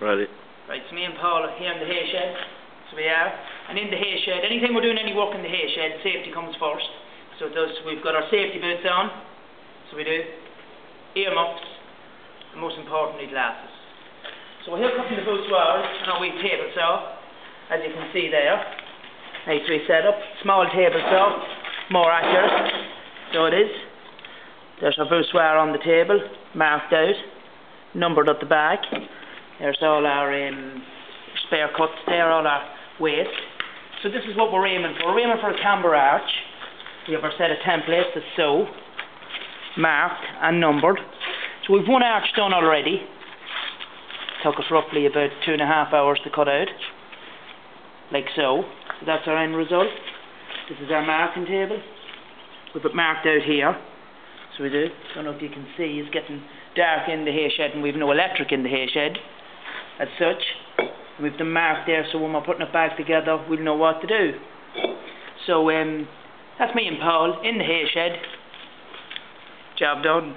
Ready. Right, so me and Paul are here in the hay shed. So we are. And in the hay shed, anytime we're doing any work in the hay shed, safety comes first. So it does, we've got our safety boots on. So we do. Earmuffs. And most importantly, glasses. So we're here cutting the voussoirs on our wee table saw. As you can see there. Nice wee setup. Small table saw. More accurate. So it is. There's our boots on the table. Marked out. Numbered at the back. There's all our um, spare cuts there, all our waste. So this is what we're aiming for. We're aiming for a camber arch. We have our set of templates that's so marked and numbered. So we've one arch done already. Took us roughly about two and a half hours to cut out. Like so. So that's our end result. This is our marking table. We've it marked out here. So we do. I Don't know if you can see, it's getting dark in the hay shed and we've no electric in the hay shed as such. We've the mark there so when we're putting it back together we'll know what to do. So um, that's me and Paul in the hay shed. Job done.